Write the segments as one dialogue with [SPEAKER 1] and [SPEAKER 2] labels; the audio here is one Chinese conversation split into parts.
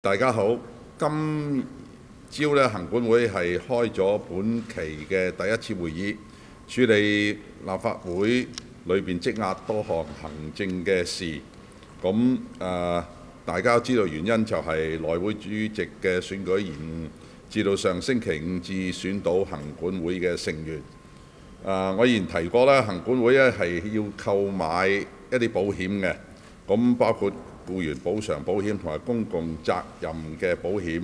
[SPEAKER 1] 大家好，今朝咧行管會係開咗本期嘅第一次會議，處理立法會裏邊積壓多項行政嘅事。咁、大家知道原因就係內會主席嘅選舉延誤，至到上星期五至選到行管會嘅成員。我以前提過啦，行管會咧係要購買一啲保險嘅，咁包括僱員補償保險同埋公共責任嘅保險。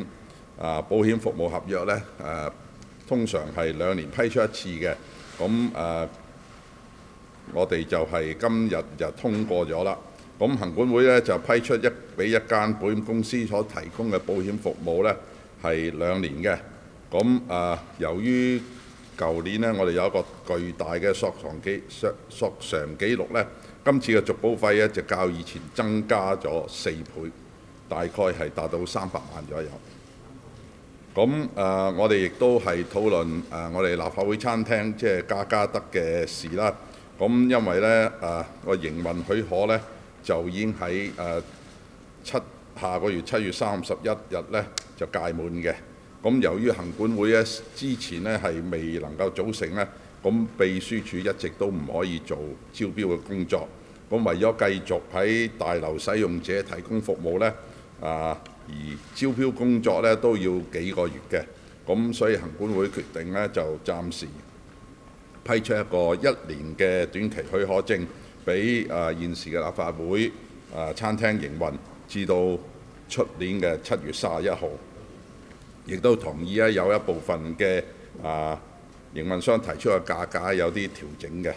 [SPEAKER 1] 啊，保險服務合約呢，誒、通常係兩年批出一次嘅。咁誒、我哋就係今日就通過咗啦。咁行管會呢，就批出一俾一間保險公司所提供嘅保險服務呢，係兩年嘅。咁誒、由於舊年呢，我哋有一個巨大嘅索償記索索償記錄呢，今次嘅續保費呢，就較以前增加咗四倍，大概係達到三百萬左右。咁誒、我哋亦都係討論誒、我哋立法會餐廳即係加加德嘅事啦。咁因為呢誒個營運許可呢，就已經喺誒、七下個月七月三十一日呢就屆滿嘅。咁由於行管會咧之前呢係未能夠組成呢，咁秘書處一直都唔可以做招標嘅工作。咁為咗繼續喺大樓使用者提供服務呢，啊而招標工作呢都要幾個月嘅，咁所以行管會決定呢就暫時批出一個一年嘅短期許可證，俾啊現時嘅立法會啊餐廳營運，至到出年嘅七月三十一號。亦都同意咧有一部分嘅啊營運商提出嘅價格有啲調整嘅。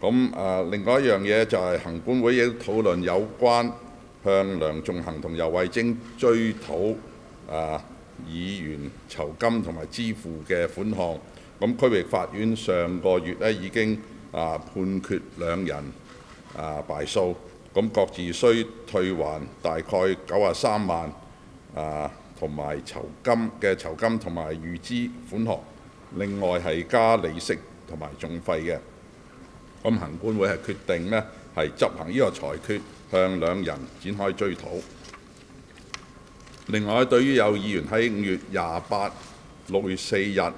[SPEAKER 1] 咁啊，另外一樣嘢就係行管會亦都討論有關向梁仲恒同游蕙禎追討啊議員酬金同埋支付嘅款項。咁區域法院上個月咧已經啊判決兩人啊敗訴，咁各自需退還大概九啊三萬啊。同埋酬金嘅酬金同埋預支款項，另外係加利息同埋仲費嘅。咁行管會係決定呢係執行呢個裁決，向兩人展開追討。另外，對於有議員喺五月廿八、六月四日喺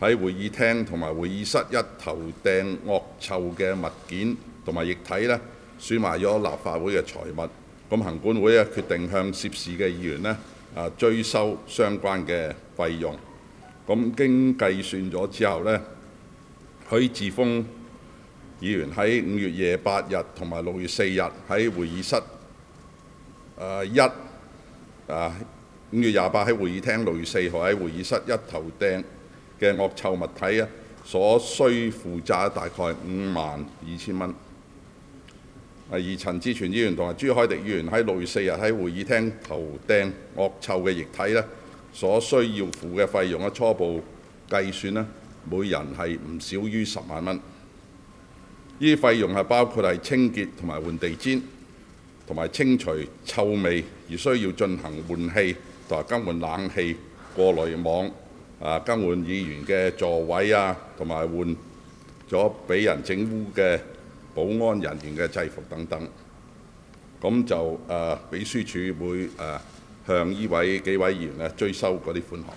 [SPEAKER 1] 會議廳同埋會議室一頭掟惡臭嘅物件同埋液體呢，損壞咗立法會嘅財物，咁行管會啊決定向涉事嘅議員呢。啊追收相關嘅費用。咁經計算咗之後呢，許智峰議員喺五月廿八日同埋六月四日喺會議室，誒一啊五月廿八喺會議廳，六月四號喺會議室一頭掟嘅惡臭物體啊，所需負責大概五萬二千蚊。而陳志全議員同埋朱凱廸議員喺六月四日喺會議廳投掟惡臭嘅液體呢，所需要付嘅費用咧，初步計算呢，每人係唔少於十萬蚊。呢啲費用係包括係清潔同埋換地氈，同埋清除臭味而需要進行換氣同埋更換冷氣、過濾網啊、更換議員嘅座位啊，同埋換咗俾人整污嘅保安人員嘅制服等等，咁就誒、呃、秘書處會誒、向呢位幾位議員咧追收嗰啲款項。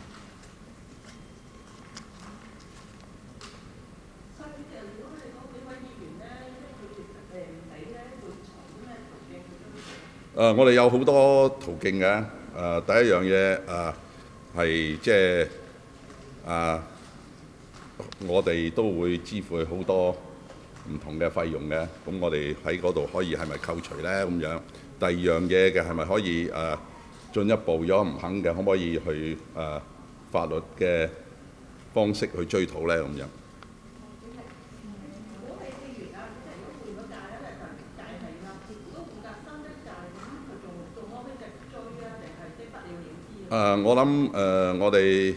[SPEAKER 1] 誒、我哋有好多途徑嘅。誒、第一樣嘢誒係即係誒，我哋都會支付好多唔同嘅費用嘅。咁我哋喺嗰度可以係咪扣除呢？咁樣第二樣嘢嘅係咪可以誒、進一步咗唔肯嘅，可唔可以去誒、法律嘅方式去追討呢？咁樣？誒、我諗誒、我哋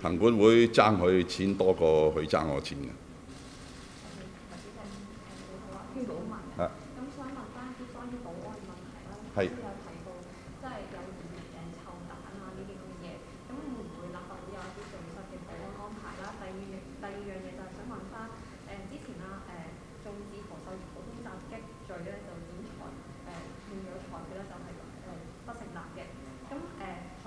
[SPEAKER 1] 行管會爭佢錢多過佢爭我錢嘅。
[SPEAKER 2] 傾到問題，
[SPEAKER 1] 啊
[SPEAKER 2] 咁想問翻啲關於保安嘅問題啦，
[SPEAKER 1] 係
[SPEAKER 2] 都有提到即係有疑誒臭彈啊呢啲咁嘅嘢，咁會唔會立法會有一啲盡失嘅保安安排啦？第二樣第二樣嘢就係想問翻誒、之前啊誒縱致何秀儀普通襲擊罪咧就檢裁誒判咗裁決咧就係、誒、不成立嘅，咁誒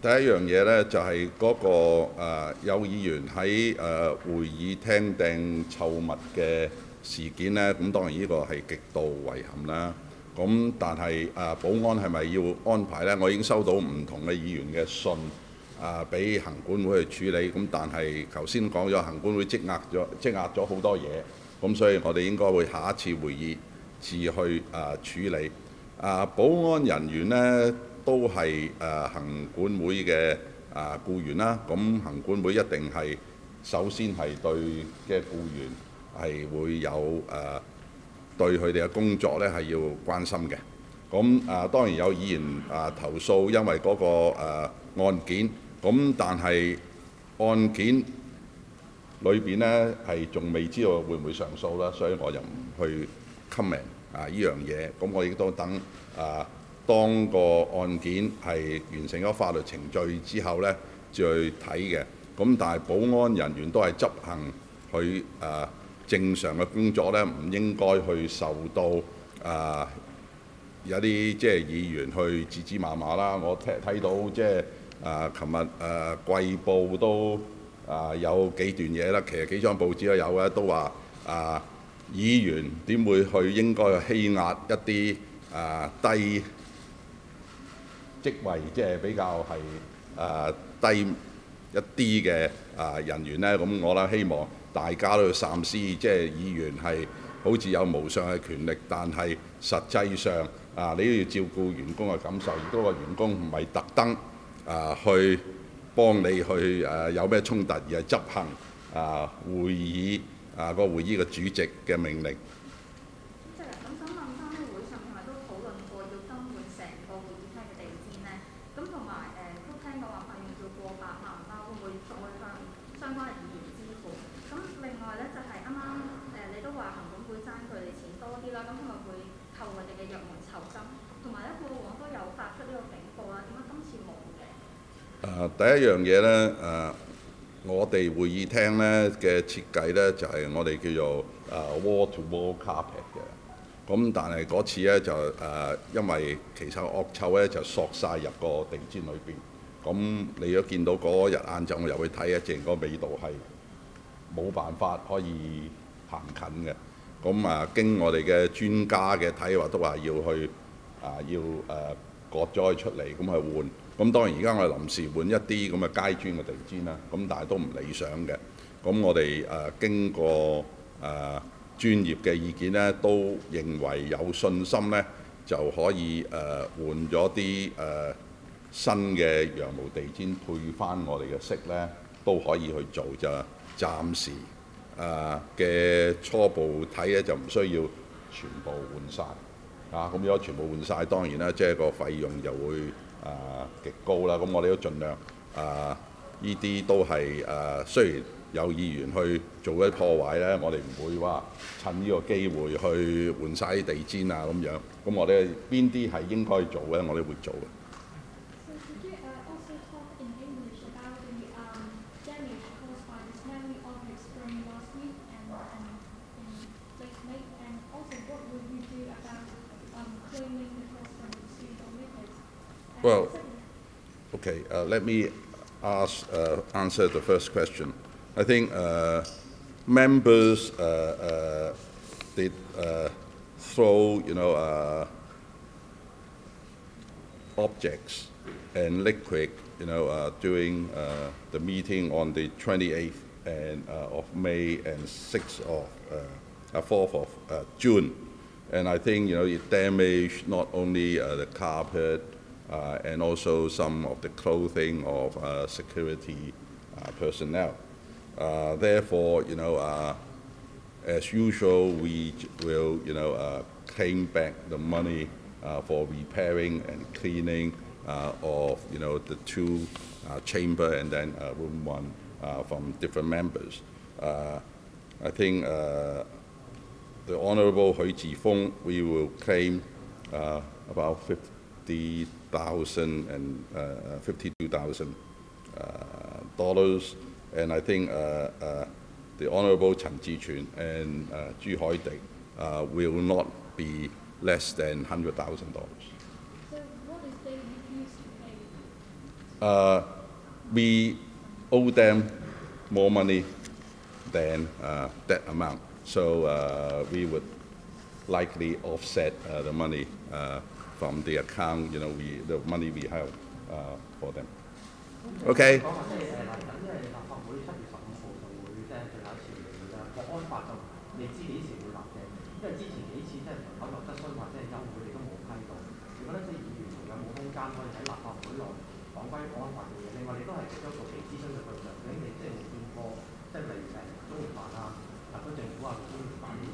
[SPEAKER 1] 第一樣嘢呢，就係、嗰、個、呃、有議員喺誒、呃、會議廳掟臭物嘅事件呢，咁當然呢個係極度遺憾啦。咁但係誒、保安係咪要安排呢？我已經收到唔同嘅議員嘅信，啊俾行管會去處理。咁但係頭先講咗行管會積壓咗積壓咗好多嘢，咁所以我哋應該會下一次會議至去誒、呃、處理。啊，保安人員呢，都係誒、行管會嘅啊僱員啦，咁行管會一定係首先係對嘅僱員係會有誒、呃、對佢哋嘅工作呢係要關心嘅。咁啊當然有議員啊投訴，因為嗰、個、呃、案件，咁但係案件裏邊呢係仲未知道會唔會上訴啦，所以我就唔去 comment 啊呢樣嘢。咁我亦都等啊。當個案件係完成咗法律程序之後呢，再去睇嘅。咁但係保安人員都係執行佢誒、正常嘅工作呢，唔應該去受到誒、有啲即係議員去指指罵罵啦。我睇睇到即係誒琴日誒《貴報》都誒、有幾段嘢啦，其實幾張報紙都有嘅，都話誒、呃、議員點會去應該去欺壓一啲誒、低職位即係比較係誒、呃、低一啲嘅誒人員呢。咁我咧希望大家都要三思，即係議員係好似有無上嘅權力，但係實際上啊，你都要照顧員工嘅感受，如果個員工唔係特登啊去幫你去誒、有咩衝突，而係執行啊會議啊個會議嘅主席嘅命令。
[SPEAKER 2] 即係咁想問翻咧，會上係咪都討論過要更換成個會議廳嘅地氈咧？咁同埋誒都聽講話費用要過百萬啦，會唔會再向相關嘅議員支付？咁另外咧就係啱啱誒你都話行管會爭佢哋錢多啲啦，咁佢咪會扣我哋嘅入門酬金？同埋咧過往都有發出呢個警告啦，點解今次冇嘅？
[SPEAKER 1] 誒、第一樣嘢呢，誒、我哋會議廳呢嘅設計呢，就係、我哋叫做誒、wall to wall carpet 嘅。咁但係嗰次呢，就誒、因為其實惡臭呢就索晒入個地氈裏邊。咁你都見到嗰日晏晝我入去睇一陣，個味道係冇辦法可以行近嘅。咁啊，經我哋嘅專家嘅睇話，都話要去啊，要誒、割咗出嚟，咁去換。咁當然而家我哋臨時換一啲咁嘅階磚嘅地氈啦，咁但係都唔理想嘅。咁我哋誒、經過誒、專業嘅意見呢，都認為有信心呢，就可以誒、換咗啲誒新嘅羊毛地氈配翻我哋嘅色呢，都可以去做就暫時誒嘅、初步睇咧就唔需要全部換晒。啊。咁如果全部換晒，當然啦，即係個費用就會啊極高啦。咁我哋都盡量啊，呢啲都係誒，雖然有議員去做一啲破壞咧，我哋唔會話趁呢個機會去換晒啲地氈啊咁樣。咁我哋邊啲係應該做嘅，我哋會做嘅。Let me ask, uh, answer the first question. I think uh, members uh, did throw, you know, objects and liquid, you know, uh, during uh, the meeting on the 28th and, uh, of May and 6th of, uh, uh, 4th of June. And I think, you know, it damaged not only the carpet and also some of the clothing of uh, security uh, personnel. Uh, therefore, you know, uh, as usual, we will, you know, uh, claim back the money uh, for repairing and cleaning uh, of, you know, the two uh, chamber and then uh, room one uh, from different members. Uh, I think uh, the Honorable Hui Jifeng, we will claim uh, about 50,000 and uh, 52,000 uh, dollars. And I think uh, uh, the Honorable Chen Jiquan and uh, Zhu Haidik uh, will not be less than $100,000.
[SPEAKER 3] So what if they refuse to pay?
[SPEAKER 1] uh, we owe them more money than uh, that amount. So uh, we would likely offset uh, the money uh, from the account, you know, we, the money we have uh, for them. Okay.
[SPEAKER 4] 講話即係誒嚟緊，因為立法會七月十五號就會即係最後一次會議啦。國安法就未知幾時會立嘅，因為之前幾次即係口頭質詢或者係休會，佢哋都冇批到。如果咧即係議員仲有冇空間可以喺立法會內講關於國安法嘅嘢？另外你都係其中一個被諮詢嘅對象，究竟你即係會見過即係例如誒中聯辦啊、特區政府啊、中聯辦呢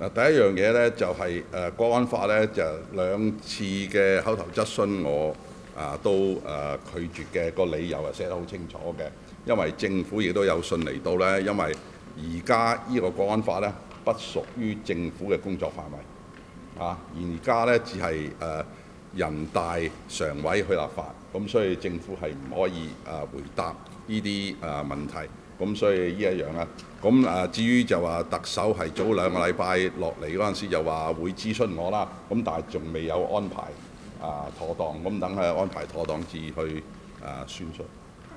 [SPEAKER 1] 嗱，第一樣嘢咧就係、誒、國安法咧就兩次嘅口頭質詢我啊都誒、拒絕嘅個理由係寫得好清楚嘅，因為政府亦都有信嚟到咧，因為而家呢個國安法咧不屬於政府嘅工作範圍啊，而家咧只係誒、人大常委去立法，咁所以政府係唔可以誒、回答呢啲誒問題。咁所以呢一樣啊。咁啊，至於就話特首係早兩個禮拜落嚟嗰陣時，就話會諮詢我啦。咁但係仲未有安排啊妥當，咁等佢安排妥當至去啊宣出，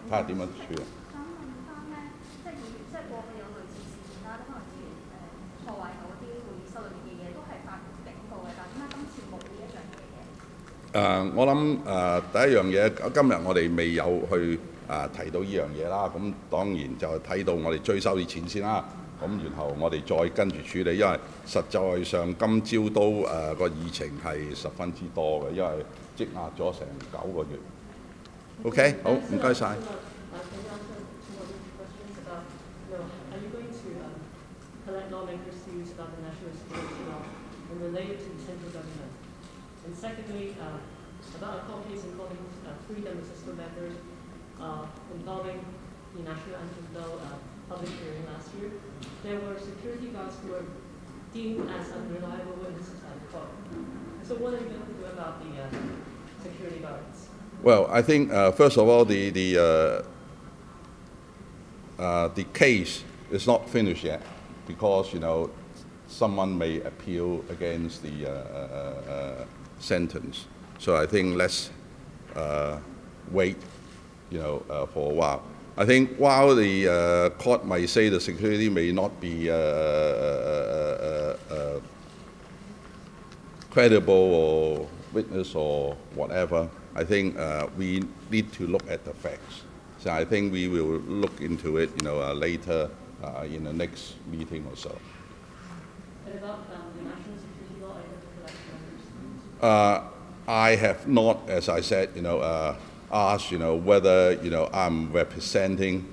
[SPEAKER 1] 睇下點樣處理。
[SPEAKER 2] 想問翻咧，即係議員，即係過去有類似事件啦，都可能議員誒、破壞某啲會議室裏面嘅嘢，都係發警告嘅，但係點解今次冇呢一樣嘢嘅？
[SPEAKER 1] 誒、我諗誒、第一樣嘢，今日我哋未有去誒、提到呢樣嘢啦。咁當然就睇到我哋追收啲錢先啦。咁然後我哋再跟住處理，因為實在上今朝都誒、個議程係十分之多嘅，因為積壓咗成九個月。OK，好，唔該晒。
[SPEAKER 5] Uh, can you answer some of these questions about, you know, are you going to um, collect lawmakers' views about the national security law and relate it to the central government? And secondly, uh, about a court case involving uh, three Democrat members uh, involving the national uh, public hearing last year. There were security guards who were deemed as unreliable witnesses the court. So what are you going to do about the uh, security guards?
[SPEAKER 1] Well, I think uh, first of all, the the uh, the case is not finished yet because you know someone may appeal against the sentence. So I think let's uh, wait, you know, uh, for a while. I think while the uh, court may say the security may not be uh, uh, uh, credible or witness or whatever, I think we need to look at the facts. So I think we will look into it, you know, later in the next meeting or so.
[SPEAKER 5] And about um, the national security law, are you going to collect members' views?
[SPEAKER 1] Uh, I have not, as I said, you know, uh, asked, you know, whether, you know, I'm representing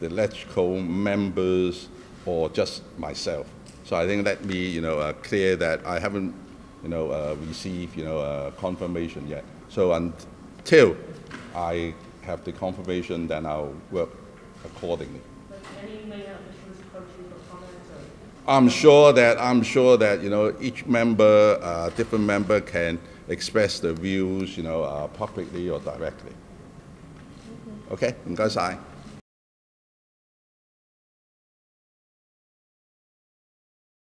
[SPEAKER 1] the electrical members or just myself. So I think let me, you know, uh, clear that I haven't, you know, uh, received, you know, uh, confirmation yet. So until I have the confirmation, then I'll work accordingly.
[SPEAKER 5] But for comments or?
[SPEAKER 1] I'm sure that I'm sure that you know each member, uh, different member can express their views, you know, uh, publicly or directly. Okay, 唔该晒。